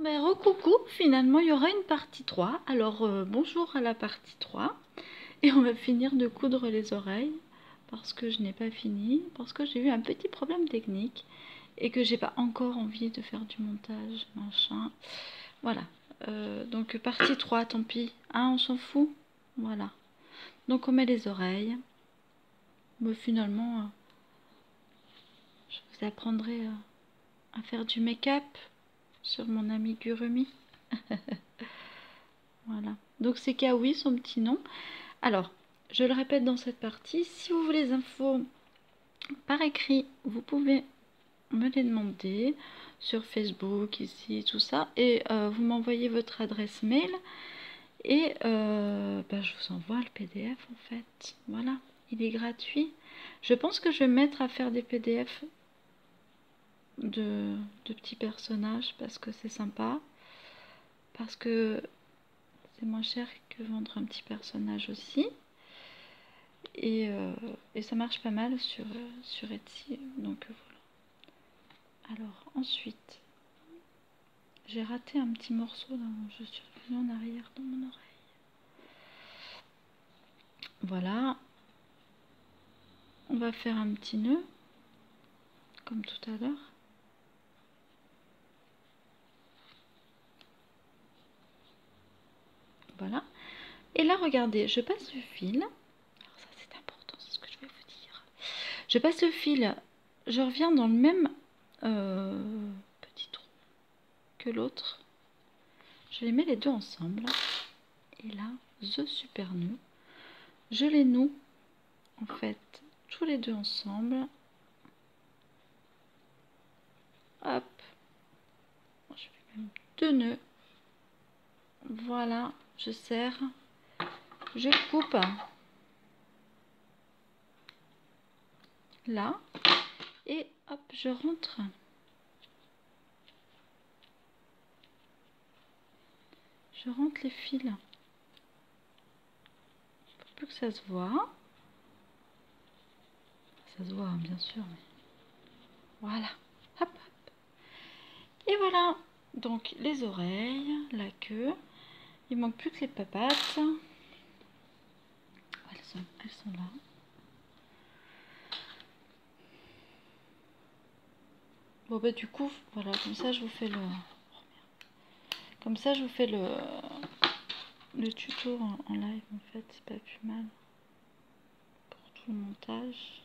Mais recoucou, finalement il y aura une partie 3. Alors euh, bonjour à la partie 3. Et on va finir de coudre les oreilles parce que je n'ai pas fini, parce que j'ai eu un petit problème technique et que j'ai pas encore envie de faire du montage, machin. Voilà. Euh, donc partie 3, tant pis. Hein, on s'en fout. Voilà. Donc on met les oreilles. Mais finalement, euh, je vous apprendrai à faire du make-up sur mon ami Gurumi. voilà. Donc c'est Kawi, son petit nom. Alors, je le répète dans cette partie, si vous voulez les infos par écrit, vous pouvez me les demander sur Facebook, ici, tout ça. Et euh, vous m'envoyez votre adresse mail. Et euh, bah, je vous envoie le PDF en fait. Voilà, il est gratuit. Je pense que je vais mettre à faire des PDF de, petits personnages parce que c'est sympa. Parce que c'est moins cher que vendre un petit personnage aussi. Et, euh, ça marche pas mal sur, sur Etsy. Donc voilà. Alors ensuite, j'ai raté un petit morceau là je suis revenue en arrière dans mon oreille. Voilà. On va faire un petit nœud, comme tout à l'heure. Voilà. Et là, regardez, je passe le fil. Alors ça, c'est important, c'est ce que je vais vous dire. Je passe le fil, je reviens dans le même euh, petit trou que l'autre. Je les mets les deux ensemble. Et là, the super nœud. Je les noue, en fait, tous les deux ensemble. Hop. Je fais même deux nœuds. Voilà je serre, je coupe là et hop, je rentre. Je rentre les fils. Pour plus que ça se voit. Ça se voit hein, bien sûr, voilà. Hop, hop. Et voilà. Donc les oreilles, la queue. Il manque plus que les papates. Elles sont, là. Bon bah du coup, voilà, comme ça je vous fais le... Comme ça je vous fais le, le tuto en, live en fait, c'est pas plus mal. Pour tout le montage.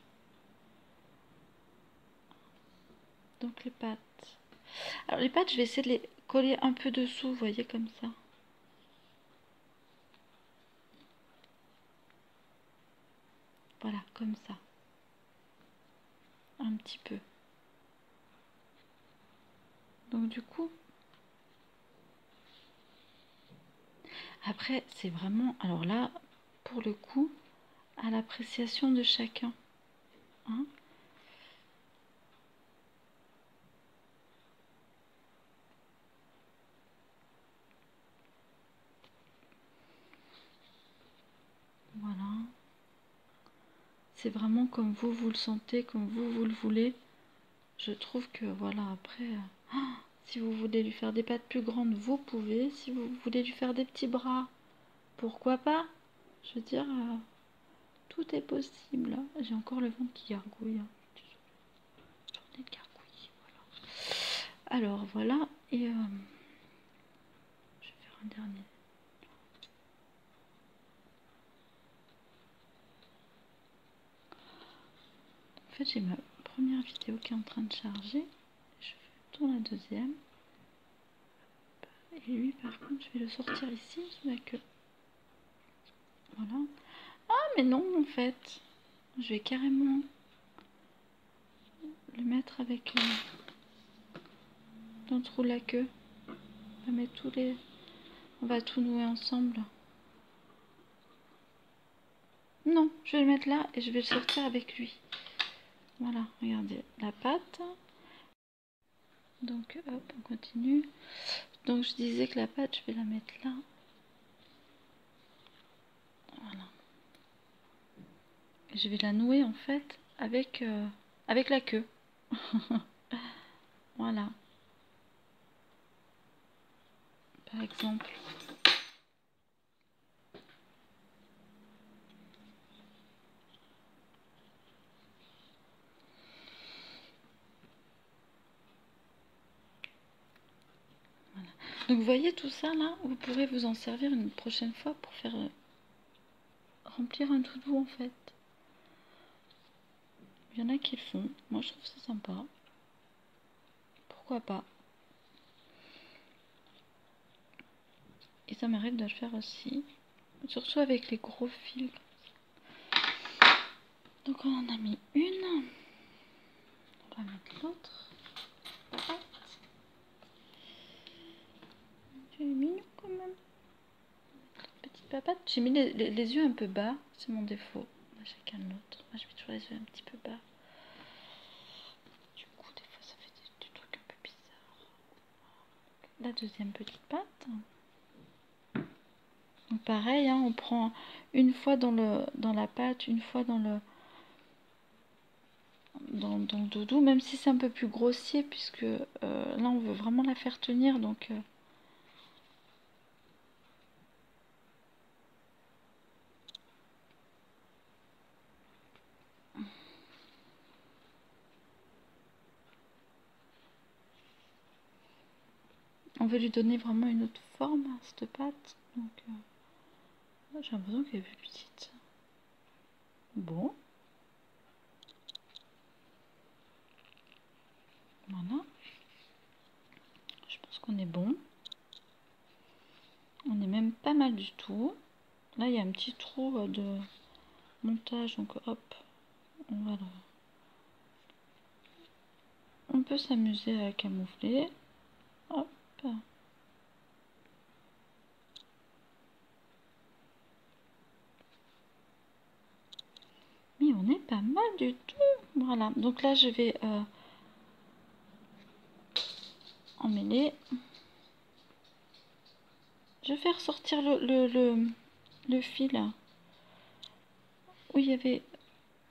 Donc les pattes. Alors les pattes, je vais essayer de les coller un peu dessous, vous voyez, comme ça. Voilà, comme ça. Un petit peu. Donc du coup, après, c'est vraiment, alors là, pour le coup, à l'appréciation de chacun. Hein c'est vraiment comme vous, vous le sentez, comme vous, vous le voulez. Je trouve que voilà, après, euh, si vous voulez lui faire des pattes plus grandes, vous pouvez. Si vous voulez lui faire des petits bras, pourquoi pas? Je veux dire, euh, tout est possible. J'ai encore le ventre qui gargouille. Hein. Alors voilà, et euh, je vais faire un dernier. En fait, j'ai ma première vidéo qui est en train de charger. Je tourne la deuxième. Et lui, par contre, je vais le sortir ici la queue. Voilà. Ah, mais non, en fait. Je vais carrément le mettre avec euh, dans le trou de la queue. On va mettre tous les... On va tout nouer ensemble. Non, je vais le mettre là et je vais le sortir avec lui. Voilà, regardez la pâte. Donc hop, on continue. Donc je disais que la pâte, je vais la mettre là. Voilà. je vais la nouer en fait avec, euh, avec la queue. voilà. par exemple. Vous voyez tout ça là, vous pourrez vous en servir une prochaine fois pour faire euh, remplir un tout doux en fait. Il y en a qui le font, moi je trouve ça sympa. Pourquoi pas? Et ça m'arrive de le faire aussi, surtout avec les gros fils. Donc on en a mis une, on va mettre l'autre. Mignon quand même. Petite papate. J'ai mis les, yeux un peu bas. C'est mon défaut. A chacun l'autre. Moi, je mets toujours les yeux un petit peu bas. Du coup, des fois, ça fait des, trucs un peu bizarres. La deuxième petite patte. Pareil, hein, on prend une fois dans, le, dans la pâte, une fois dans le, dans, le doudou, même si c'est un peu plus grossier, puisque euh, là, on veut vraiment la faire tenir. Donc, euh, on veut lui donner vraiment une autre forme à cette pâte. Donc, euh, j'ai l'impression qu'elle est plus petite. Bon. Voilà. Je pense qu'on est bon. On est même pas mal du tout. Là, il y a un petit trou euh, de montage, donc hop, on On peut s'amuser à camoufler. Mais on est pas mal du tout. Voilà. Donc là, je vais euh, emmêler. Je vais faire sortir le, le, le, fil où il y avait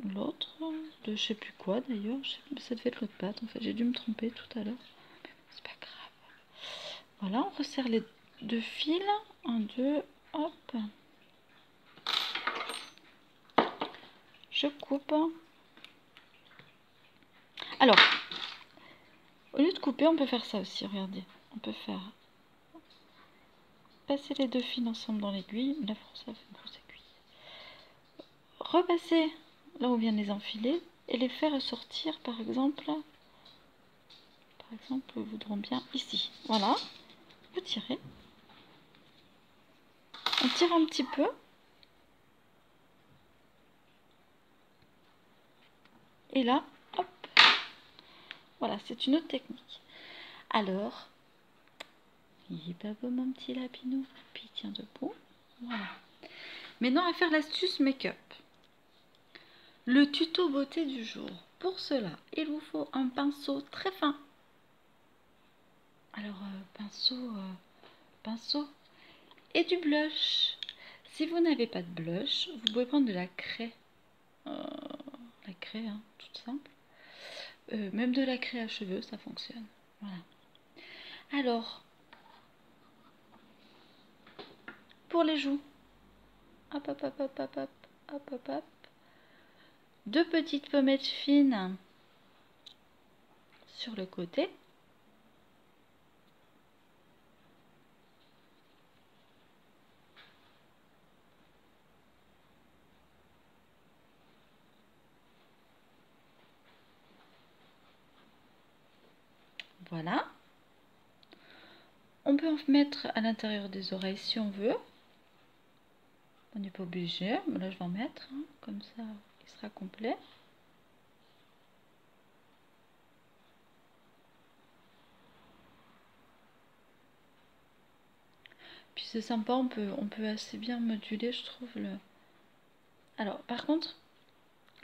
l'autre, de je sais plus quoi d'ailleurs. Ça devait être l'autre patte en fait. J'ai dû me tromper tout à l'heure. C'est pas grave. Voilà, on resserre les deux fils. Un, deux, hop. Je coupe. Alors, au lieu de couper, on peut faire ça aussi, regardez. On peut faire passer les deux fils ensemble dans l'aiguille. La fait aiguille. Repasser là où on vient les enfiler et les faire ressortir, par exemple, par exemple, voudront bien ici. Voilà tirez. On tire un petit peu. Et là, hop. Voilà, c'est une autre technique. Alors, il pas beau mon petit lapinou. Puis il tient debout. Voilà. Maintenant, à faire l'astuce make-up. Le tuto beauté du jour. Pour cela, il vous faut un pinceau très fin alors, euh, pinceau, euh, pinceau et du blush. Si vous n'avez pas de blush, vous pouvez prendre de la craie. Euh, la craie, hein, toute simple. même de la craie à cheveux, ça fonctionne. Voilà. Alors, pour les joues, hop, hop, hop, hop, hop, hop, hop, hop, Deux petites pommettes fines sur le côté. Voilà. On peut en mettre à l'intérieur des oreilles si on veut. On n'est pas obligé. Mais là, je vais en mettre. Hein. Comme ça, il sera complet. Puis c'est sympa, on peut, on peut assez bien moduler, je trouve. le. Alors, par contre,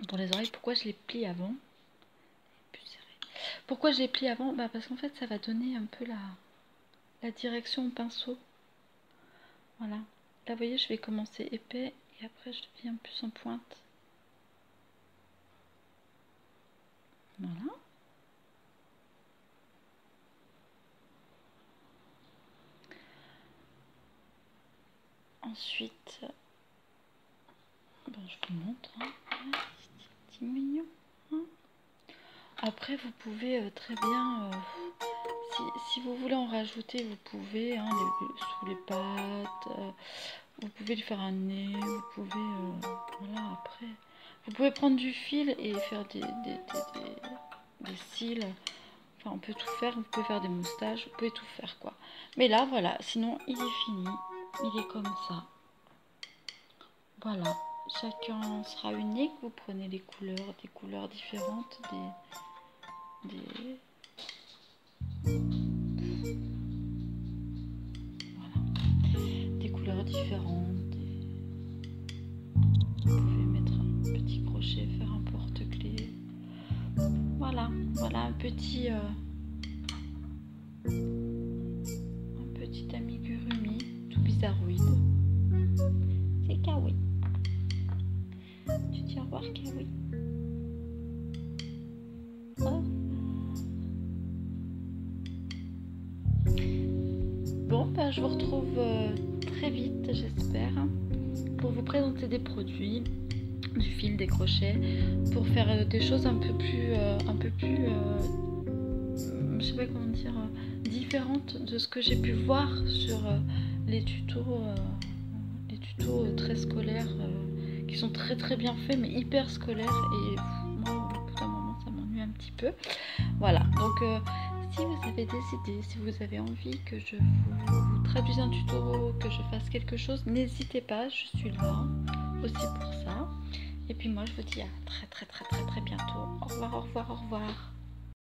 pour les oreilles, pourquoi je les plie avant? Pourquoi j'ai plié avant? Bah Parce qu'en fait, ça va donner un peu la, la direction au pinceau. Voilà. Là, vous voyez, je vais commencer épais et après, je deviens plus en pointe. Voilà. ensuite, bon, je vous montre. Hein. Hein. Après, vous pouvez euh, très bien, euh, si, vous voulez en rajouter, vous pouvez, hein, sous les pattes, euh, vous pouvez lui faire un nez, vous pouvez, voilà, après, vous pouvez prendre du fil et faire des, des cils. Enfin, on peut tout faire, vous pouvez faire des moustaches, vous pouvez tout faire, quoi. Mais là, voilà, sinon, il est fini. Il est comme ça. Voilà. Chacun sera unique. Vous prenez les couleurs, des couleurs différentes, des... des... Différentes. Vous pouvez mettre un petit crochet, faire un porte-clés. Voilà, voilà un petit... Euh, un petit amigurumi tout bizarroïde. C'est Kawi. Tu dis au revoir Kawi. Oh. Bon, ben, je vous retrouve euh, très vite, j'espère, pour vous présenter des produits du fil, des crochets, pour faire euh, des choses un peu plus, euh, un peu plus, je sais pas comment dire, différentes de ce que j'ai pu voir sur les tutos, les tutos très scolaires qui sont très très bien faits mais hyper scolaires et moi au bout d'un moment ça m'ennuie un petit peu. Voilà donc euh, si vous avez des idées. Si vous avez envie que je vous traduise un tuto que je fasse quelque chose n'hésitez pas je suis là aussi pour ça. Et puis moi je vous dis à très très très très très bientôt. Au revoir au revoir au revoir